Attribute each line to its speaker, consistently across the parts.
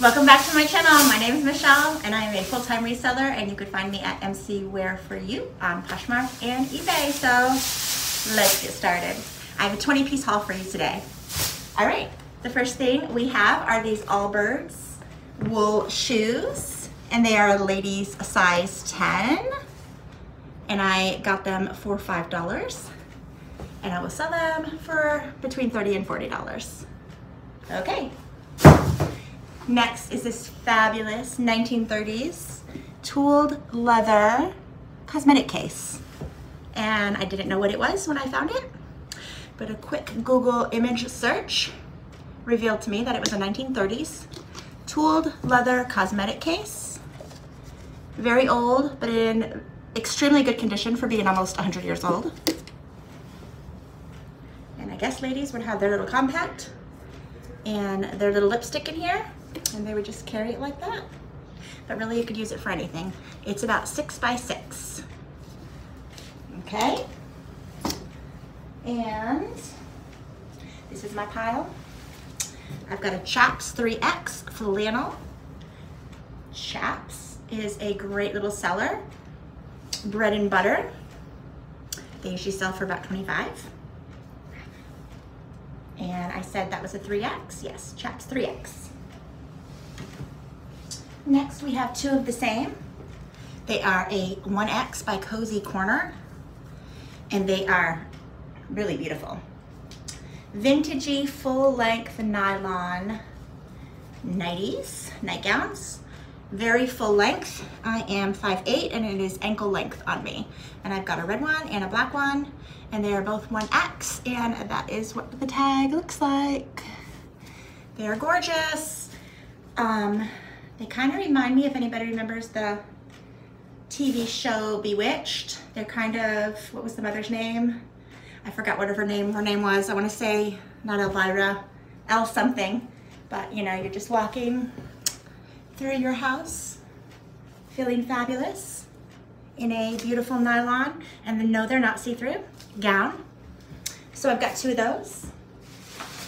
Speaker 1: Welcome back to my channel. My name is Michelle and I am a full-time reseller and you can find me at MC Wear For You on Poshmark and eBay. So let's get started. I have a 20 piece haul for you today. All right, the first thing we have are these Allbirds wool shoes and they are a ladies size 10 and I got them for $5 and I will sell them for between 30 and $40. Okay, Next is this fabulous 1930s tooled leather cosmetic case. And I didn't know what it was when I found it, but a quick Google image search revealed to me that it was a 1930s tooled leather cosmetic case. Very old, but in extremely good condition for being almost 100 years old. And I guess ladies would have their little compact and their little lipstick in here and they would just carry it like that. But really you could use it for anything. It's about six by six. Okay. And this is my pile. I've got a Chaps 3X flannel. Chaps is a great little seller. Bread and butter. They usually sell for about 25. And I said that was a 3X. Yes, Chaps 3X. Next we have two of the same. They are a 1X by Cozy Corner and they are really beautiful. Vintagey full length nylon nighties, nightgowns. Very full length. I am 5'8", and it is ankle length on me. And I've got a red one and a black one and they are both 1X and that is what the tag looks like. They are gorgeous. Um, they kind of remind me, if anybody remembers the TV show Bewitched. They're kind of, what was the mother's name? I forgot whatever name her name was. I want to say not Elvira, El something. But you know, you're just walking through your house, feeling fabulous in a beautiful nylon, and then no, they're not see-through gown. So I've got two of those.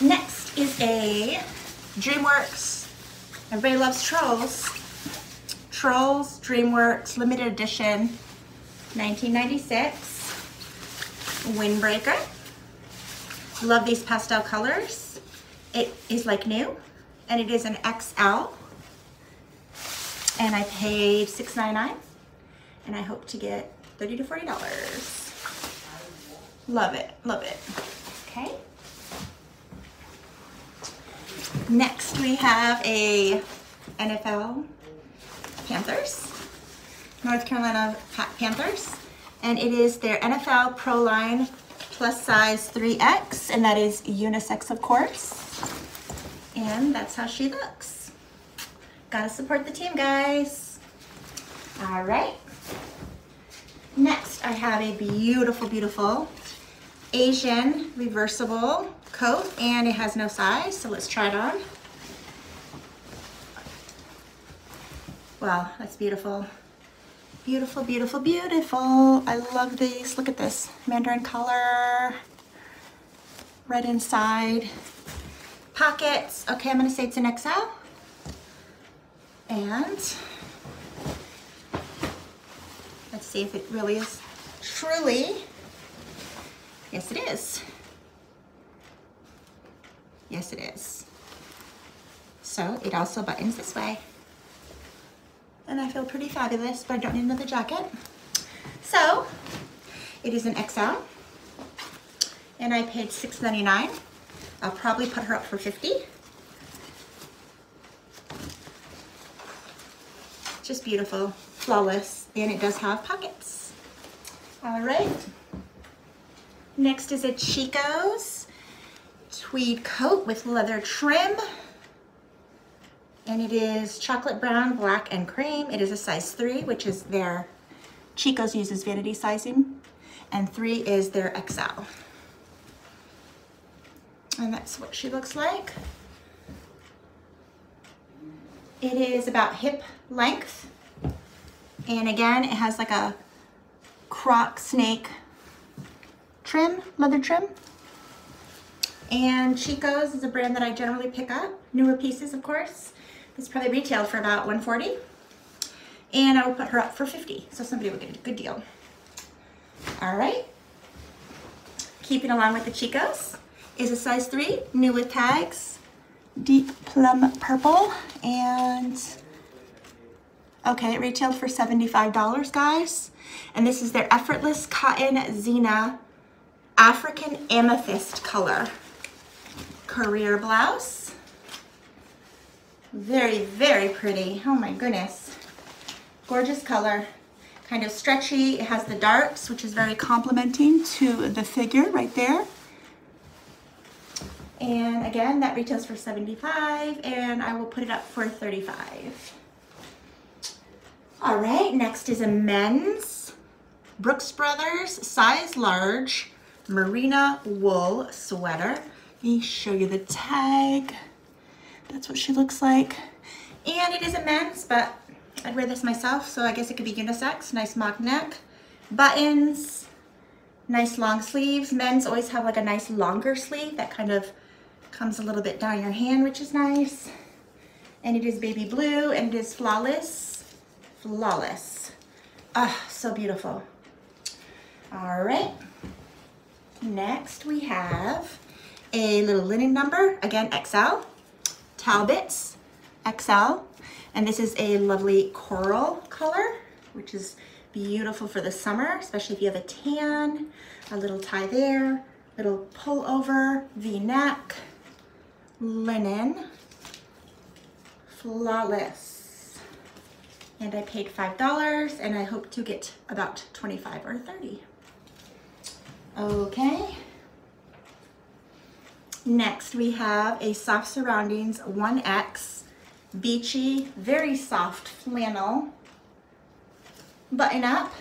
Speaker 1: Next is a DreamWorks Everybody loves Trolls. Trolls DreamWorks limited edition 1996 windbreaker. Love these pastel colors. It is like new and it is an XL and I paid $6.99 and I hope to get 30 to $40. Love it, love it. Okay. Next we have a NFL Panthers, North Carolina Panthers, and it is their NFL Pro Line plus size 3X, and that is unisex of course. And that's how she looks. Gotta support the team, guys. All right. Next, I have a beautiful, beautiful Asian reversible coat and it has no size, so let's try it on. Wow, that's beautiful. Beautiful, beautiful, beautiful. I love these. Look at this. Mandarin color. Red inside. Pockets. Okay, I'm going to say it's an XL. And let's see if it really is truly. Yes, it is. Yes, it is. So it also buttons this way. And I feel pretty fabulous, but I don't need another jacket. So it is an XL and I paid $6.99. I'll probably put her up for 50. Just beautiful, flawless, and it does have pockets. All right. Next is a Chico's tweed coat with leather trim. And it is chocolate brown, black, and cream. It is a size three, which is their, Chico's uses vanity sizing. And three is their XL. And that's what she looks like. It is about hip length. And again, it has like a croc snake trim, leather trim. And Chico's is a brand that I generally pick up. Newer pieces, of course. This probably retailed for about 140 and I will put her up for 50 so somebody will get a good deal. All right. Keeping along with the Chicos is a size 3, new with tags, deep plum purple, and okay, it retailed for $75, guys. And this is their Effortless Cotton Zina African Amethyst color. Career blouse. Very, very pretty. Oh my goodness. Gorgeous color. Kind of stretchy. It has the darks, which is very complimenting to the figure right there. And again, that retails for 75 and I will put it up for 35. All right, next is a men's Brooks Brothers size large merino wool sweater. Me show you the tag. That's what she looks like. And it is a men's, but I'd wear this myself, so I guess it could be unisex. Nice mock neck, buttons, nice long sleeves. Men's always have like a nice longer sleeve that kind of comes a little bit down your hand, which is nice. And it is baby blue and it is flawless. Flawless. Ah, so beautiful. All right. Next we have a little linen number, again XL, Talbots XL, and this is a lovely coral color, which is beautiful for the summer, especially if you have a tan, a little tie there, little pull over, V-neck, linen, flawless. And I paid $5 and I hope to get about 25 or 30. Okay. Next we have a Soft Surroundings 1X beachy, very soft flannel button up,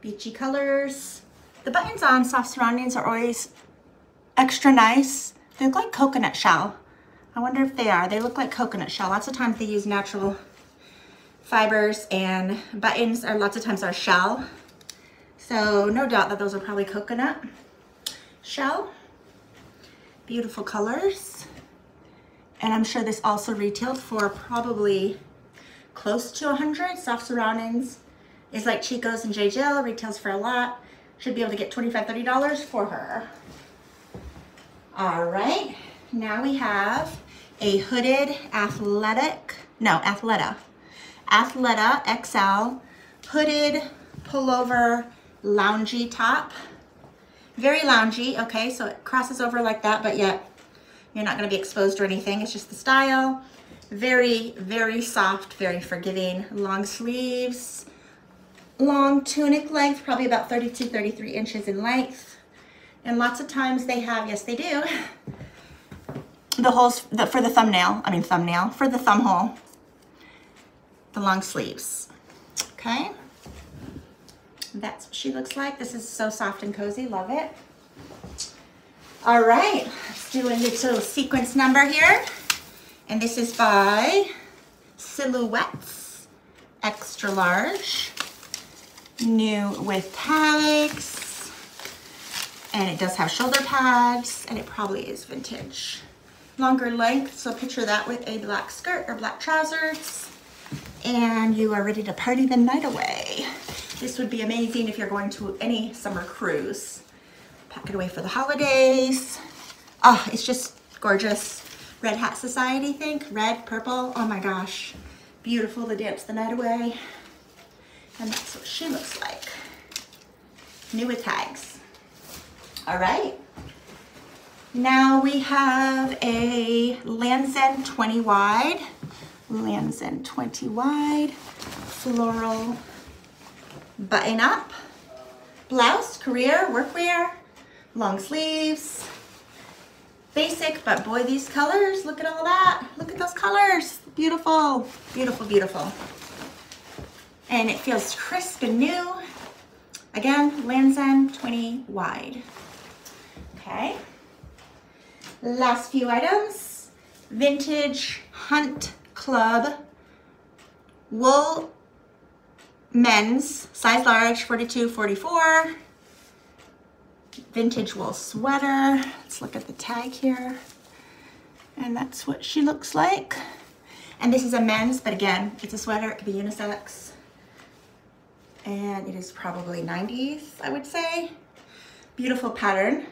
Speaker 1: beachy colors. The buttons on Soft Surroundings are always extra nice. They look like coconut shell. I wonder if they are. They look like coconut shell. Lots of times they use natural fibers and buttons are lots of times are shell. So no doubt that those are probably coconut shell. Beautiful colors. And I'm sure this also retailed for probably close to 100. Soft Surroundings is like Chico's and J. Jill, retails for a lot. Should be able to get $25, $30 for her. All right, now we have a hooded athletic, no, Athleta. Athleta XL hooded pullover loungy top. Very loungy, okay, so it crosses over like that, but yet you're not gonna be exposed or anything. It's just the style. Very, very soft, very forgiving. Long sleeves, long tunic length, probably about 32, 33 inches in length. And lots of times they have, yes they do, the holes the, for the thumbnail, I mean thumbnail, for the thumb hole, the long sleeves, okay? That's what she looks like. This is so soft and cozy, love it. All right, let's do a little sequence number here. And this is by Silhouettes, extra large, new with tags. And it does have shoulder pads and it probably is vintage. Longer length, so picture that with a black skirt or black trousers. And you are ready to party the night away. This would be amazing if you're going to any summer cruise. Pack it away for the holidays. Oh, it's just gorgeous. Red Hat Society, think. Red, purple, oh my gosh. Beautiful to dance the night away. And that's what she looks like. New with tags. All right. Now we have a Lands' End 20 wide. Lands' End 20 wide. Floral button up, blouse, career, workwear, long sleeves, basic, but boy, these colors, look at all that. Look at those colors, beautiful, beautiful, beautiful. And it feels crisp and new. Again, Lands' End 20 wide. Okay. Last few items, vintage Hunt Club wool men's, size large, 42, 44. Vintage wool sweater. Let's look at the tag here. And that's what she looks like. And this is a men's, but again, it's a sweater, it could be unisex. And it is probably 90s, I would say. Beautiful pattern.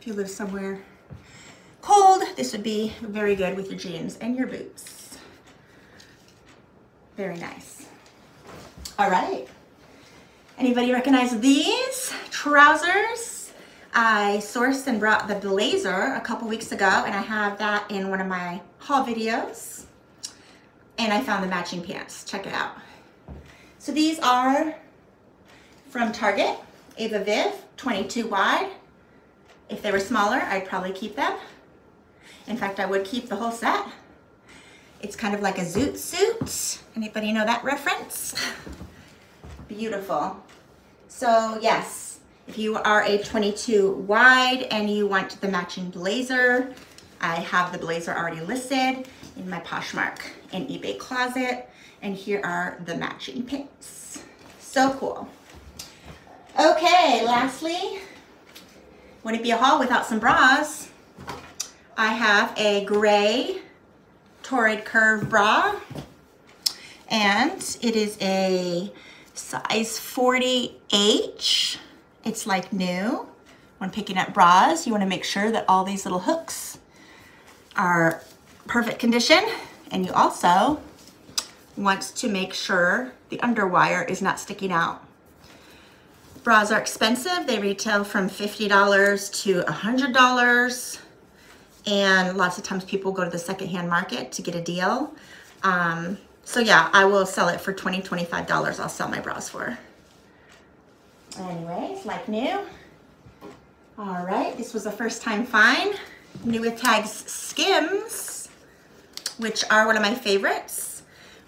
Speaker 1: If you live somewhere cold, this would be very good with your jeans and your boots. Very nice. All right. Anybody recognize these trousers? I sourced and brought the blazer a couple weeks ago and I have that in one of my haul videos. And I found the matching pants. Check it out. So these are from Target, Ava Viv, 22 wide. If they were smaller, I'd probably keep them. In fact, I would keep the whole set. It's kind of like a zoot suit. Anybody know that reference? Beautiful. So yes, if you are a 22 wide and you want the matching blazer, I have the blazer already listed in my Poshmark and eBay closet. And here are the matching pants. So cool. Okay, lastly, would it be a haul without some bras? I have a gray Torrid Curve bra and it is a size 40H. It's like new. When picking up bras, you wanna make sure that all these little hooks are perfect condition and you also want to make sure the underwire is not sticking out. Bras are expensive. They retail from $50 to $100 and lots of times people go to the secondhand market to get a deal. Um, so yeah, I will sell it for $20, $25. I'll sell my bras for. Anyways, like new. All right, this was a first time find. New with tags Skims, which are one of my favorites,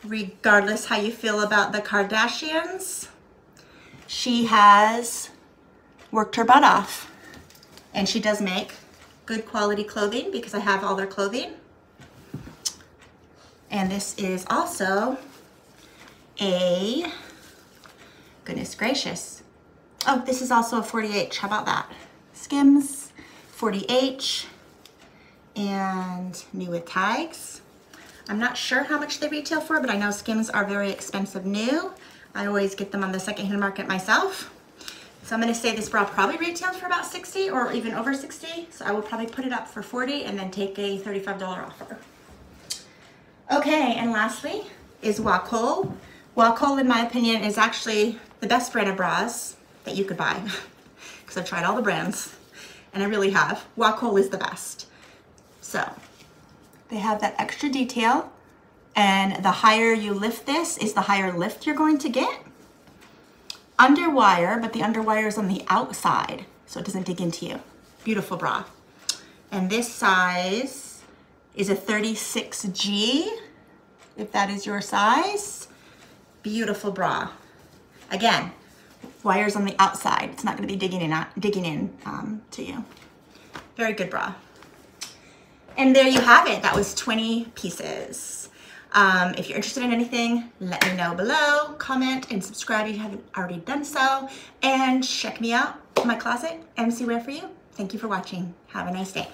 Speaker 1: regardless how you feel about the Kardashians. She has worked her butt off and she does make good quality clothing because I have all their clothing. And this is also a, goodness gracious. Oh, this is also a 40H. How about that? Skims, 40H, and new with tags. I'm not sure how much they retail for, but I know Skims are very expensive new. I always get them on the secondhand market myself. So I'm gonna say this bra probably retails for about 60 or even over 60. So I will probably put it up for 40 and then take a $35 offer. Okay, and lastly is Wacoal. Wacoal, in my opinion, is actually the best brand of bras that you could buy because I've tried all the brands and I really have. Wacoal is the best. So they have that extra detail and the higher you lift this is the higher lift you're going to get. Underwire, but the underwire is on the outside so it doesn't dig into you. Beautiful bra. And this size is a 36G, if that is your size. Beautiful bra. Again, wires on the outside. It's not gonna be digging in, digging in um, to you. Very good bra. And there you have it. That was 20 pieces. Um, if you're interested in anything, let me know below, comment, and subscribe if you haven't already done so. And check me out my closet, MC Wear For You. Thank you for watching. Have a nice day.